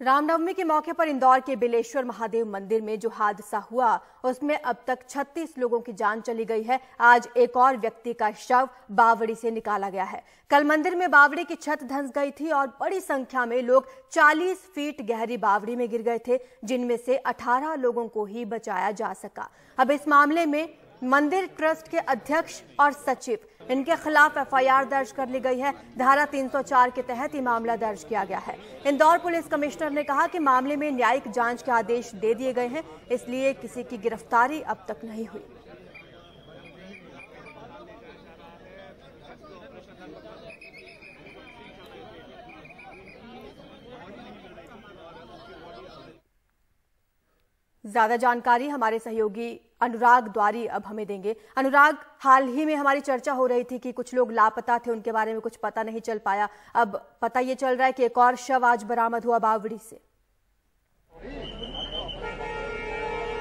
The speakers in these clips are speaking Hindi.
रामनवमी के मौके पर इंदौर के बिलेश्वर महादेव मंदिर में जो हादसा हुआ, उसमें अब तक 36 लोगों की जान चली गई है। आज एक और व्यक्ति का शव बावड़ी से निकाला गया है। कल मंदिर में बावड़ी की छत धंस गई थी और बड़ी संख्या में लोग 40 फीट गहरी बावड़ी में गिर गए थे, जिनमें से 18 लोगों को ही बचाया जा सका। अब इस मामले में मंदिर ट्रस्ट के अध्यक्ष और सचिव इनके खिलाफ एफआईआर दर्ज कर ली गई है। धारा 304 के तहत ये मामला दर्ज किया गया है। इंदौर पुलिस कमिश्नर ने कहा कि मामले में न्यायिक जाँच के आदेश दे दिए गए हैं, इसलिए किसी की गिरफ्तारी अब तक नहीं हुई। ज़्यादा जानकारी हमारे सहयोगी अनुराग द्वारी अब हमें देंगे। अनुराग, हाल ही में हमारी चर्चा हो रही थी कि कुछ लोग लापता थे, उनके बारे में कुछ पता नहीं चल पाया। अब पता ये चल रहा है कि एक और शव आज बरामद हुआ बावड़ी से।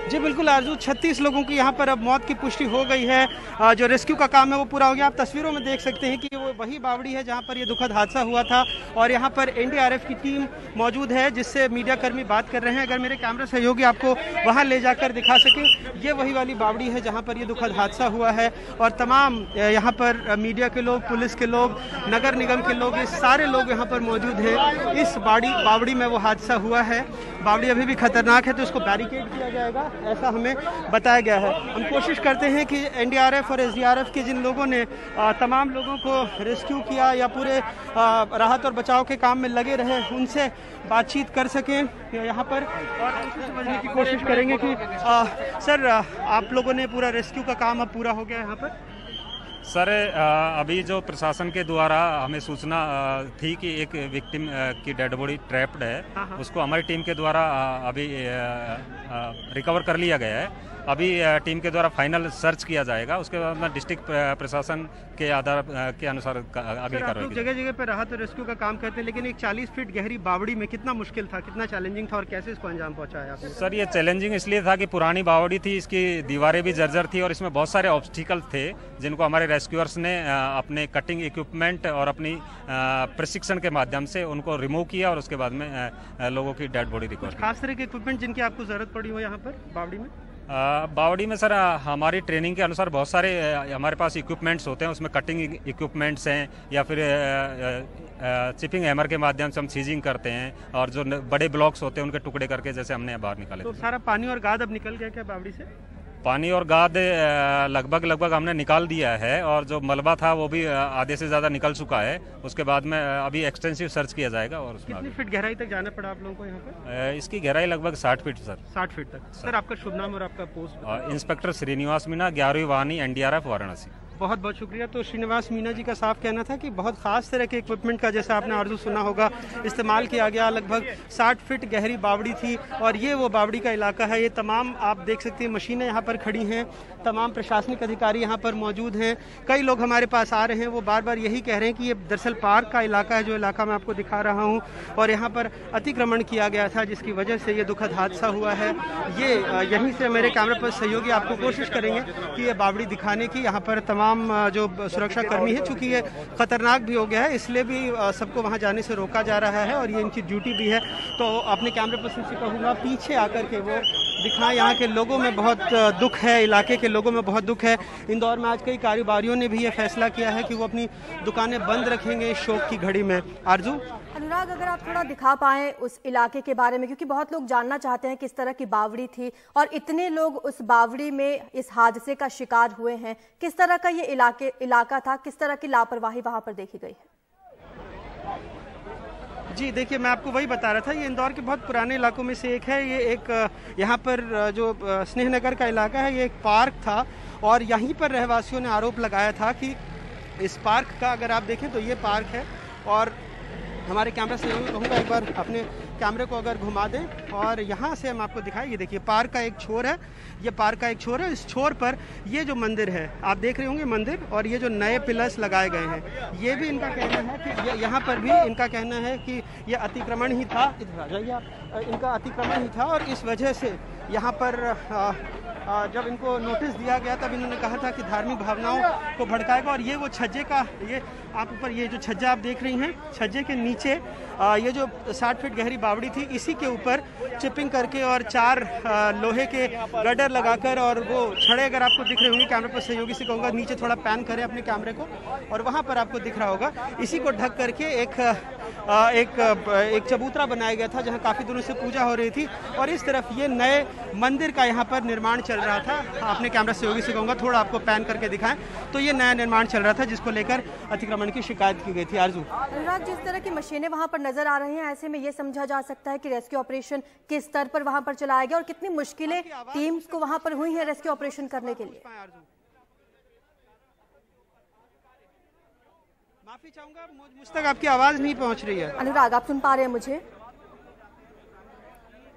जी, बिल्कुल, आरज़ू 36 लोगों की यहाँ पर अब मौत की पुष्टि हो गई है। जो रेस्क्यू का काम है वो पूरा हो गया। आप तस्वीरों में देख सकते हैं कि वो वही बावड़ी है जहाँ पर ये दुखद हादसा हुआ था और यहाँ पर एनडीआरएफ की टीम मौजूद है, जिससे मीडिया कर्मी बात कर रहे हैं। अगर मेरे कैमरा सहयोगी आपको वहाँ ले जाकर दिखा सके ये वही वाली बावड़ी है जहाँ पर ये दुखद हादसा हुआ है और तमाम यहाँ पर मीडिया के लोग पुलिस के लोग नगर निगम के लोग ये सारे लोग यहाँ पर मौजूद हैं। इस बाड़ी बावड़ी में वो हादसा हुआ है। बावड़ी अभी भी खतरनाक है तो इसको बैरिकेड किया जाएगा ऐसा हमें बताया गया है। हम कोशिश करते हैं कि एनडीआरएफ और एसडीआरएफ के जिन लोगों ने तमाम लोगों को रेस्क्यू किया या पूरे राहत और बचाव के काम में लगे रहे उनसे बातचीत कर सकें। यहाँ पर और समझने की कोशिश करेंगे कि आ, सर आप लोगों ने पूरा रेस्क्यू का काम अब पूरा हो गया यहाँ पर सर अभी जो प्रशासन के द्वारा हमें सूचना थी कि एक विक्टिम की डेड बॉडी ट्रैप्ड है हाँ, हाँ। उसको हमारी टीम के द्वारा अभी रिकवर कर लिया गया है अभी टीम के द्वारा फाइनल सर्च किया जाएगा। उसके बाद में डिस्ट्रिक्ट प्रशासन के आधार के अनुसार अगली कार्रवाई जगह जगह पर राहत और रेस्क्यू का काम करते हैं लेकिन एक 40 फीट गहरी बावड़ी में कितना मुश्किल था कितना चैलेंजिंग था और कैसे इसको अंजाम पहुँचाया आपने? सर ये चैलेंजिंग इसलिए था कि पुरानी बावड़ी थी इसकी दीवारें भी जर्जर थी और इसमें बहुत सारे ऑब्स्टिकल थे जिनको हमारे रेस्क्यूअर्स ने अपने कटिंग इक्विपमेंट और अपनी प्रशिक्षण के माध्यम से उनको रिमूव किया और उसके बाद में लोगों की डेड बॉडी रिकॉर्ड खास तरह के इक्विपमेंट जिनकी आपको ज़रूरत पड़ी हो यहाँ पर बावड़ी में? बावड़ी में सर हमारी ट्रेनिंग के अनुसार बहुत सारे हमारे पास इक्विपमेंट्स होते हैं उसमें कटिंग इक्विपमेंट्स हैं या फिर चिपिंग हैमर के माध्यम से हम सीजिंग करते हैं और जो बड़े ब्लॉक्स होते हैं उनके टुकड़े करके जैसे हमने बाहर निकाले तो सारा पानी और गाद अब निकल गया क्या बावड़ी से? पानी और गाद लगभग लगभग हमने निकाल दिया है और जो मलबा था वो भी आधे से ज़्यादा निकल चुका है। उसके बाद में अभी एक्सटेंसिव सर्च किया जाएगा और उसमें कितनी फीट गहराई तक जाना पड़ा आप लोगों को यहाँ पर? इसकी गहराई लगभग साठ फीट सर। साठ फीट तक। सर। आपका शुभ नाम और आपका पोस्ट इंस्पेक्टर श्रीनिवास मीना ग्यारहवीं वाहनी एनडीआरएफ वाराणसी। बहुत बहुत शुक्रिया। तो श्रीनिवास मीना जी का साफ़ कहना था कि बहुत खास तरह के इक्विपमेंट का जैसा आपने आर्जू सुना होगा, इस्तेमाल किया गया, लगभग 60 फीट गहरी बावड़ी थी और ये वो बावड़ी का इलाका है। ये तमाम आप देख सकते हैं, मशीनें यहाँ पर खड़ी हैं, तमाम प्रशासनिक अधिकारी यहाँ पर मौजूद हैं। कई लोग हमारे पास आ रहे हैं, वो बार बार यही कह रहे हैं कि ये दरअसल पार्क का इलाका है, जो इलाका मैं आपको दिखा रहा हूँ। और यहाँ पर अतिक्रमण किया गया था, जिसकी वजह से ये दुखद हादसा हुआ है। ये, यहीं से मेरे कैमरे पर सहयोगी आपको कोशिश करेंगे कि ये बावड़ी दिखाने की यहाँ पर तमाम जो सुरक्षा कर्मी है, चूँकि ये खतरनाक भी हो गया है, इसलिए भी सबको वहाँ जाने से रोका जा रहा है और ये इनकी ड्यूटी भी है। तो अपने कैमरे पर्सन से कहूँगा पीछे आकर के वो दिखाएँ, यहाँ के लोगों में बहुत दुख है, इलाके के लोगों में बहुत दुख है। इंदौर में आज कई कारोबारियों ने भी ये फैसला किया है कि वो अपनी दुकानें बंद रखेंगे शोक की घड़ी में। आरज़ू? अनुराग, अगर आप थोड़ा दिखा पाए उस इलाके के बारे में, क्योंकि बहुत लोग जानना चाहते हैं किस तरह की बावड़ी थी और इतने लोग उस बावड़ी में इस हादसे का शिकार हुए हैं। किस तरह का ये इलाके, इलाका था? किस तरह की लापरवाही वहाँ पर देखी गई है? जी, देखिए, मैं आपको वही बता रहा था, ये इंदौर के बहुत पुराने इलाकों में से एक है। ये एक यहाँ पर जो स्नेहनगर का इलाका है, ये एक पार्क था और यहीं पर रहवासियों ने आरोप लगाया था कि इस पार्क का अगर आप देखें तो ये पार्क है और हमारे कैमरा से कहूँगा, एक बार अपने कैमरे को अगर घुमा दें और यहाँ से हम आपको दिखाएँ, ये देखिए, पार्क का एक छोर है, ये पार्क का एक छोर है। इस छोर पर ये जो मंदिर है, आप देख रहे होंगे मंदिर और ये जो नए पिलर्स लगाए गए हैं, ये भी इनका कहना है कि यहाँ पर भी इनका कहना है कि ये अतिक्रमण ही था। इधर आ जाइए आप। इनका अतिक्रमण ही था और इस वजह से यहाँ पर जब इनको नोटिस दिया गया तब इन्होंने कहा था कि धार्मिक भावनाओं को भड़काएगा और ये वो छज्जे का, ये आप ऊपर, ये जो छज्जा आप देख रही हैं, छज्जे के नीचे ये जो 60 फीट गहरी बावड़ी थी, इसी के ऊपर चिपिंग करके और चार लोहे के गडर लगाकर और वो छड़े अगर आपको दिख रहे होंगे, कैमरे पर सहयोगी से कहूँगा, नीचे थोड़ा पैन करें अपने कैमरे को और वहाँ पर आपको दिख रहा होगा। इसी को ढक करके एक एक एक चबूतरा बनाया गया था, जहाँ काफ़ी दिनों से पूजा हो रही थी और इस तरफ़ ये नए मंदिर का यहाँ पर निर्माण चल रहा था। अपने कैमरा सहयोगी से कहूँगा, थोड़ा आपको पैन करके दिखाएँ। तो ये नया निर्माण चल रहा था, जिसको लेकर अतिक्रमण की शिकायत की गई थी। आरज़ू। अनुराग, जिस तरह की मशीनें वहाँ पर नज़र आ रही हैं। ऐसे में ये समझा जा सकता है कि रेस्क्यू ऑपरेशन किस स्तर पर वहाँ पर चलाया गया और कितनी मुश्किलें टीम्स को वहाँ पर हुई है रेस्क्यू ऑपरेशन करने के लिए। माफ़ी चाहूँगा मुझ तक आपकी आवाज़ नहीं पहुँच रही है। अनुराग आप सुन पा रहे हैं मुझे?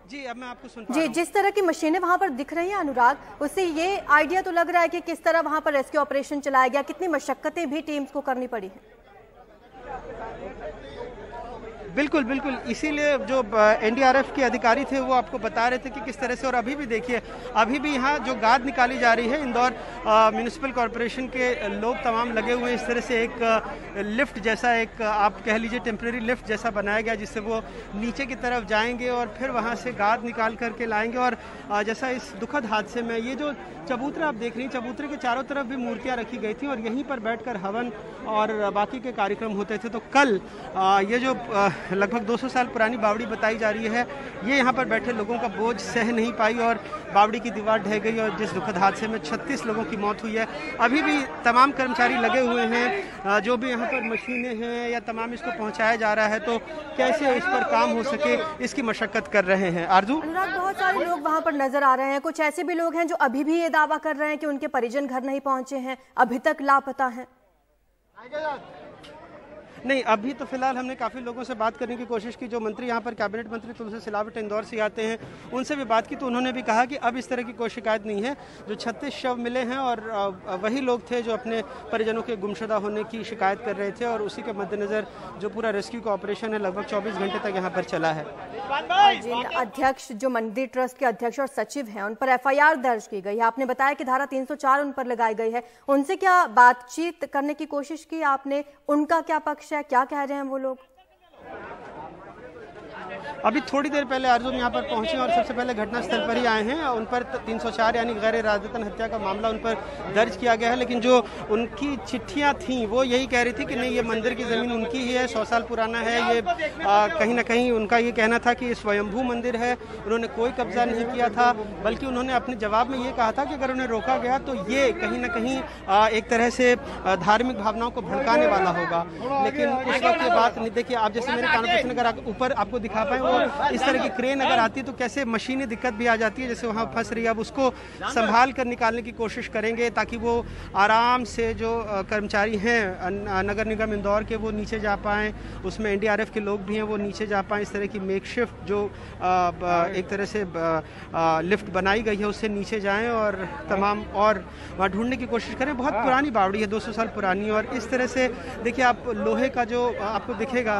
जी अब मैं आपको सुन जी जिस तरह की मशीनें वहाँ पर दिख रही हैं अनुराग उससे ये आइडिया तो लग रहा है कि किस तरह वहाँ पर रेस्क्यू ऑपरेशन चलाया गया कितनी मशक्कतें भी टीम्स को करनी पड़ी है। बिल्कुल बिल्कुल। इसीलिए जो एनडीआरएफ के अधिकारी थे, वो आपको बता रहे थे कि किस तरह से, और अभी भी देखिए, अभी भी यहाँ जो गाद निकाली जा रही है इंदौर म्यूनिसिपल कॉरपोरेशन के लोग तमाम लगे हुए इस तरह से एक लिफ्ट जैसा एक, आप कह लीजिए टेम्प्रेरी लिफ्ट जैसा बनाया गया, जिससे वो नीचे की तरफ़ जाएँगे और फिर वहाँ से गाद निकाल करके लाएँगे। और जैसा इस दुखद हादसे में, ये जो चबूतरा आप देख रही हैं, चबूतरे के चारों तरफ़ भी मूर्तियाँ रखी गई थी और यहीं पर बैठकर हवन और बाकी के कार्यक्रम होते थे। तो कल ये जो लगभग 200 साल पुरानी बावड़ी बताई जा रही है। ये यहाँ पर बैठे लोगों का बोझ सह नहीं पाई और बावड़ी की दीवार ढह गई और जिस दुखद हादसे में 36 लोगों की मौत हुई है अभी भी तमाम कर्मचारी लगे हुए हैं। जो भी यहाँ पर मशीनें हैं या तमाम इसको पहुँचाया जा रहा है तो कैसे इस पर काम हो सके इसकी मशक्कत कर रहे हैं। आरज़ू? बहुत सारे लोग वहाँ पर नज़र आ रहे हैं। कुछ ऐसे भी लोग हैं जो अभी भी ये दावा कर रहे हैं कि उनके परिजन घर नहीं पहुँचे हैं अभी तक लापता हैं। नहीं, अभी तो फ़िलहाल हमने काफ़ी लोगों से बात करने की कोशिश की, जो मंत्री यहाँ पर, कैबिनेट मंत्री तुलसी सिलावट इंदौर से आते हैं। उनसे भी बात की तो उन्होंने भी कहा कि अब इस तरह की कोई शिकायत नहीं है। जो छत्तीस शव मिले हैं और वही लोग थे जो अपने परिजनों के गुमशुदा होने की शिकायत कर रहे थे और उसी के मद्देनज़र जो पूरा रेस्क्यू का ऑपरेशन है, लगभग चौबीस घंटे तक यहाँ पर चला है। जिन अध्यक्ष, जो मंदिर ट्रस्ट के अध्यक्ष और सचिव हैं, उन पर एफआईआर दर्ज की गई है। आपने बताया कि धारा तीन सौ चार उन पर लगाई गई है। उनसे क्या बातचीत करने की कोशिश की आपने? उनका क्या पक्ष है क्या कह रहे हैं वो लोग? अभी थोड़ी देर पहले अर्जुन यहाँ पर पहुँचे और सबसे पहले घटनास्थल पर ही आए हैं। उन पर 304 यानी गैर इरादतन हत्या का मामला उन पर दर्ज किया गया है। लेकिन जो उनकी चिट्ठियाँ थीं वो यही कह रही थी कि नहीं ये मंदिर की ज़मीन उनकी ही है सौ साल पुराना है। ये आ, कहीं ना कहीं उनका ये कहना था कि स्वयंभू मंदिर है। उन्होंने कोई कब्जा नहीं किया था बल्कि उन्होंने अपने जवाब में ये कहा था कि अगर उन्हें रोका गया तो ये कहीं ना कहीं एक तरह से धार्मिक भावनाओं को भड़काने वाला होगा। लेकिन उस वक्त ये बात नहीं देखिए आप जैसे मेरे कानों अगर ऊपर आपको दिखा पाए इस तरह की क्रेन अगर आती है तो कैसे मशीनी दिक्कत भी आ जाती है जैसे वहाँ फंस रही है अब उसको संभाल कर निकालने की कोशिश करेंगे ताकि वो आराम से जो कर्मचारी हैं नगर निगम इंदौर के वो नीचे जा पाएँ उसमें एनडीआरएफ के लोग भी हैं वो नीचे जा पाएँ इस तरह की मेक जो एक तरह से लिफ्ट बनाई गई है उससे नीचे जाएँ और तमाम और वहाँ ढूँढने की कोशिश करें बहुत हाँ। पुरानी बावड़ी है 200 साल पुरानी और इस तरह से देखिए आप लोहे का जो आपको दिखेगा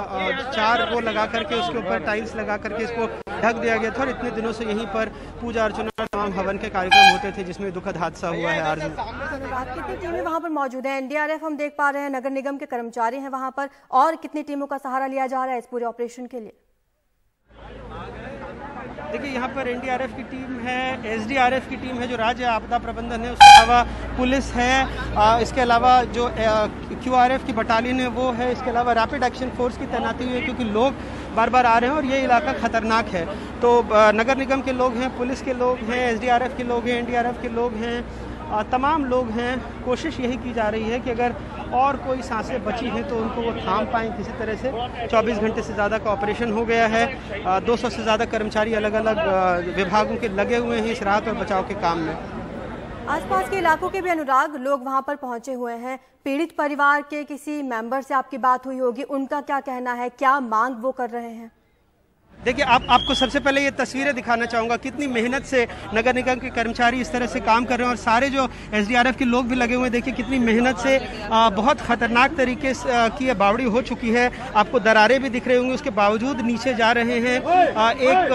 चार वो लगा करके उसके ऊपर टाइल्स लगा करके इसको ढक दिया गया था और इतने दिनों से यहीं पर पूजा अर्चना तमाम हवन के कार्यक्रम होते थे, जिसमें दुखद हादसा हुआ है आज। कितनी टीमें वहाँ पर मौजूद है? एनडीआरएफ हम देख पा रहे हैं, नगर निगम के कर्मचारी हैं वहाँ पर, और कितनी टीमों का सहारा लिया जा रहा है इस पूरे ऑपरेशन के लिए? देखिए यहाँ पर एनडीआरएफ की टीम है एसडीआरएफ की टीम है जो राज्य आपदा प्रबंधन है उसके अलावा पुलिस है आ, इसके अलावा जो क्यूआरएफ की बटालियन है वो है इसके अलावा रैपिड एक्शन फोर्स की तैनाती हुई है क्योंकि लोग बार बार आ रहे हैं और ये इलाका खतरनाक है। तो नगर निगम के लोग हैं पुलिस के लोग हैं एसडीआरएफ के लोग हैं एनडीआरएफ के लोग हैं तमाम लोग हैं। कोशिश यही की जा रही है कि अगर और कोई साँसें बची हैं तो उनको वो थाम पाएँ किसी तरह से। 24 घंटे से ज़्यादा का ऑपरेशन हो गया है। 200 से ज़्यादा कर्मचारी अलग अलग विभागों के लगे हुए हैं इस राहत और बचाव के काम में। आसपास के इलाकों के भी अनुराग लोग वहाँ पर पहुँचे हुए हैं। पीड़ित परिवार के किसी मेंबर से आपकी बात हुई होगी। उनका क्या कहना है? क्या मांग वो कर रहे हैं? देखिए आप आपको सबसे पहले ये तस्वीरें दिखाना चाहूँगा कितनी मेहनत से नगर निगम के कर्मचारी इस तरह से काम कर रहे हैं और सारे जो एसडीआरएफ के लोग भी लगे हुए हैं। देखिए कितनी मेहनत से आ, बहुत खतरनाक तरीके की ये बावड़ी हो चुकी है। आपको दरारें भी दिख रहे होंगे उसके बावजूद नीचे जा रहे हैं। आ, एक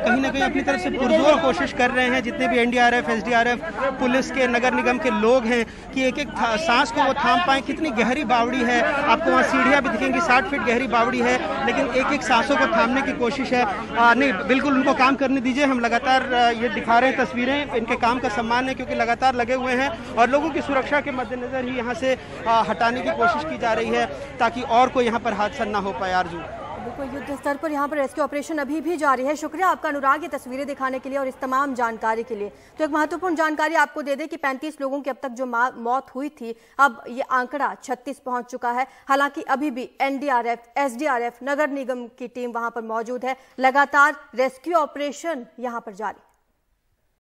कहीं ना कहीं अपनी तरफ़ से पुरजोर कोशिश कर रहे हैं जितने भी एनडीआरएफ एसडीआरएफ पुलिस के नगर निगम के लोग हैं कि एक एक सांस को वो थाम पाए। कितनी गहरी बावड़ी है। आपको वहाँ सीढ़ियाँ भी दिखेंगी साठ फीट गहरी बावड़ी है लेकिन एक एक सांसों को थामने की कोशिश है। आ, नहीं बिल्कुल उनको काम करने दीजिए हम लगातार ये दिखा रहे हैं तस्वीरें इनके काम का सम्मान है क्योंकि लगातार लगे हुए हैं और लोगों की सुरक्षा के मद्देनजर ही यहाँ से आ, हटाने की कोशिश की जा रही है ताकि और कोई यहाँ पर हादसा ना हो पाए आरज़ू। बिल्कुल युद्ध स्तर पर यहाँ पर रेस्क्यू ऑपरेशन अभी भी जारी है। शुक्रिया आपका अनुराग, ये तस्वीरें दिखाने के लिए और इस तमाम जानकारी के लिए। तो एक महत्वपूर्ण जानकारी आपको दे दें कि 35 लोगों की अब तक जो मौत हुई थी, अब ये आंकड़ा 36 पहुँच चुका है। हालाँकि अभी भी एनडीआरएफ एसडीआरएफ नगर निगम की टीम वहाँ पर मौजूद है। लगातार रेस्क्यू ऑपरेशन यहाँ पर जारी।